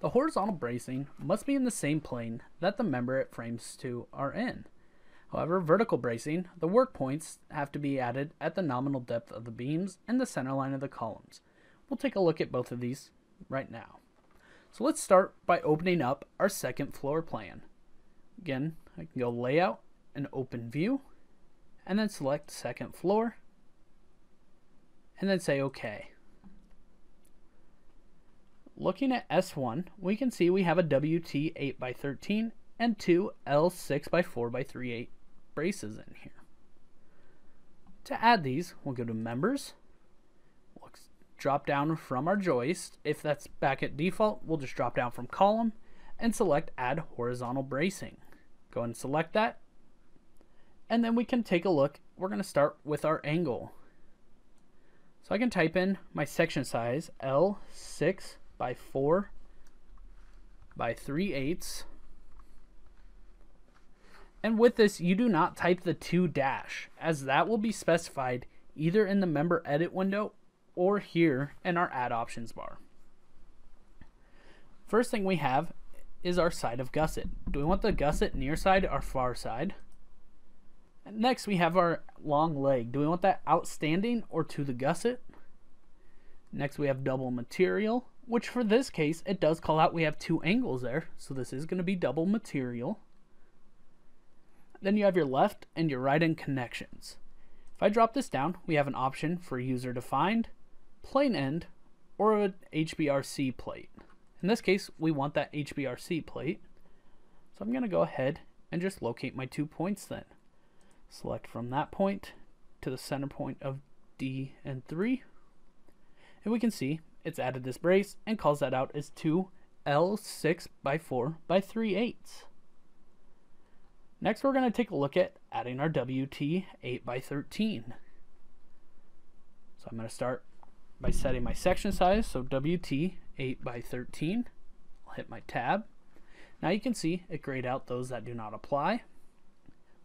The horizontal bracing must be in the same plane that the member it frames to are in. However, vertical bracing, the work points have to be added at the nominal depth of the beams and the center line of the columns. We'll take a look at both of these right now. So let's start by opening up our second floor plan. Again, I can go layout and open view and then select second floor and then say OK. Looking at S1, we can see we have a WT 8x13 and two L6x4x38 braces in here. To add these, we'll go to Members, we'll drop down from our joist. If that's back at default, we'll just drop down from Column and select Add Horizontal Bracing. Go and select that, and then we can take a look. We're going to start with our angle. So I can type in my section size L6 by 4 by 3 eighths. And with this, you do not type the 2 dash, as that will be specified either in the member edit window or here in our add options bar. First thing we have is our side of gusset. Do we want the gusset near side or far side? Next, we have our long leg. Do we want that outstanding or to the gusset? Next, we have double material, which for this case, it does call out we have two angles there. So this is going to be double material. Then you have your left and your right end connections. If I drop this down, we have an option for user defined, plain end, or an HBRC plate. In this case, we want that HBRC plate. So I'm going to go ahead and just locate my two points then. Select from that point to the center point of D and 3. And we can see it's added this brace and calls that out as 2 L6 by 4 by 3 eighths. Next we're going to take a look at adding our WT 8 by 13. So I'm going to start by setting my section size, so WT 8 by 13. I'll hit my tab. Now you can see it grayed out those that do not apply.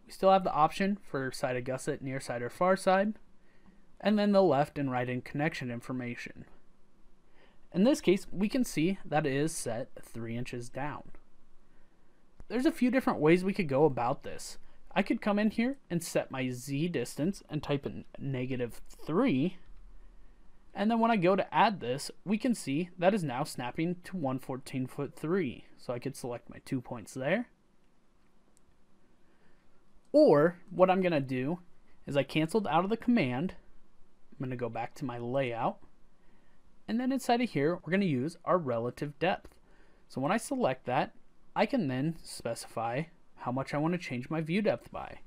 We still have the option for side of gusset, near side, or far side, and then the left and right end connection information. In this case, we can see that it is set 3 inches down. There's a few different ways we could go about this. I could come in here and set my Z distance and type in negative 3. And then when I go to add this, we can see that is now snapping to 114 foot 3. So I could select my two points there. Or what I'm going to do is I canceled out of the command. I'm going to go back to my layout. And then inside of here, we're going to use our relative depth. So when I select that, I can then specify how much I want to change my view depth by.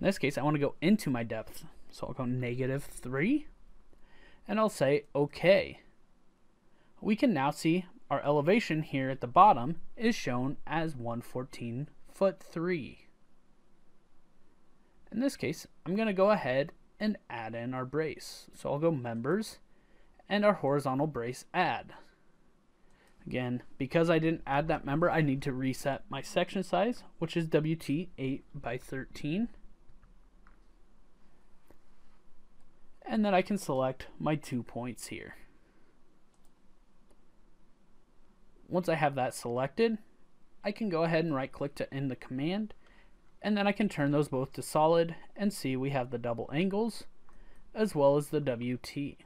In this case, I want to go into my depth. So I'll go negative 3, and I'll say OK. We can now see our elevation here at the bottom is shown as 114 foot 3. In this case, I'm going to go ahead and add in our brace. So I'll go members and our horizontal brace add. Again, because I didn't add that member, I need to reset my section size, which is WT 8 by 13. And then I can select my two points here. Once I have that selected, I can go ahead and right click to end the command and then I can turn those both to solid and see we have the double angles as well as the WT.